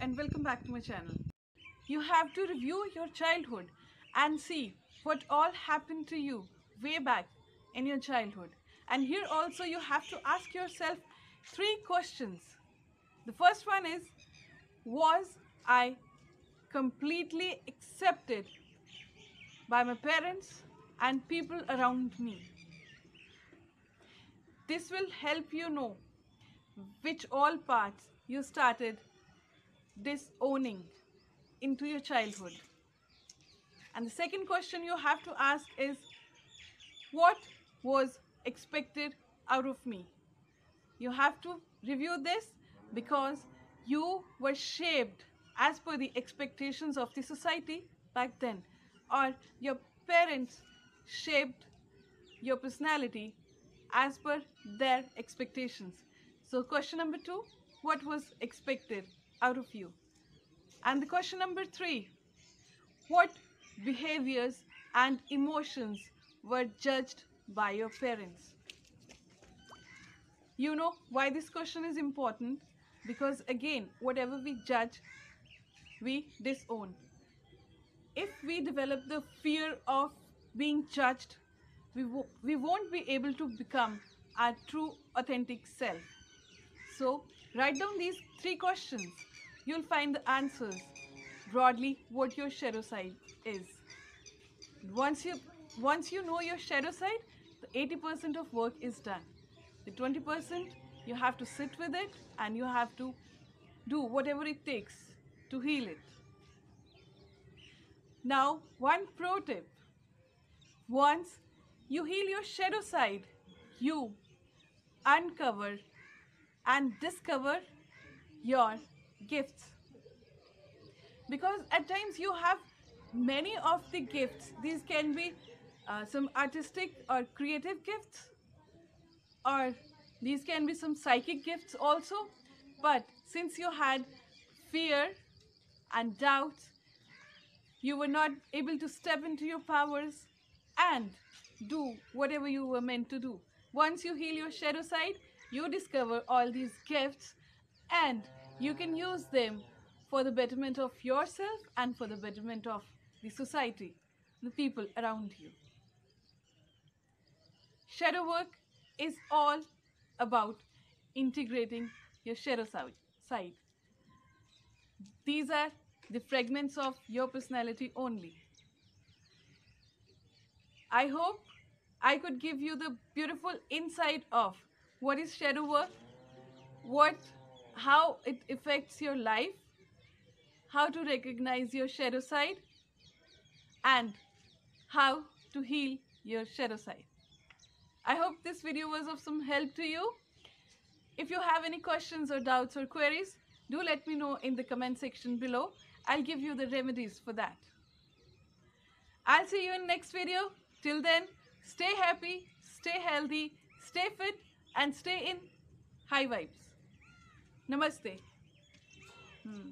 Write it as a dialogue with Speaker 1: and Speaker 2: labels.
Speaker 1: and welcome back to my channel. You have to review your childhood and see what all happened to you way back in your childhood. And here also you have to ask yourself three questions. The first one is Was I completely accepted by my parents and people around me? This will help you know which all parts you started disowning into your childhood. And the second question you have to ask is what was expected out of me? You have to review this because you were shaped as per the expectations of the society back then, or your parents shaped your personality as per their expectations. So, question number two what was expected out of you? And the question number three what behaviors and emotions were judged by your parents? You know why this question is important? Because again, whatever we judge, we disown. If we develop the fear of being judged, we, we won't be able to become our true, authentic self. So, write down these three questions. You'll find the answers broadly what your shadow side is. Once you once you know your shadow side, the 80% of work is done. The 20% you have to sit with it and you have to do whatever it takes to heal it. Now, one pro tip. Once you heal your shadow side, you uncover and discover your gifts. Because at times you have many of the gifts, these can be uh, some artistic or creative gifts, or these can be some psychic gifts also. But since you had fear and doubt, you were not able to step into your powers and do whatever you were meant to do. Once you heal your shadow side, you discover all these gifts and you can use them for the betterment of yourself and for the betterment of the society, the people around you. Shadow work is all about integrating your shadow side. These are the fragments of your personality only. I hope I could give you the beautiful insight of what is shadow work, what how it affects your life, how to recognize your shadow side, and how to heal your shadow side. I hope this video was of some help to you. If you have any questions or doubts or queries, do let me know in the comment section below. I'll give you the remedies for that. I'll see you in next video. Till then, stay happy, stay healthy, stay fit and stay in high vibes. Namaste. Hmm.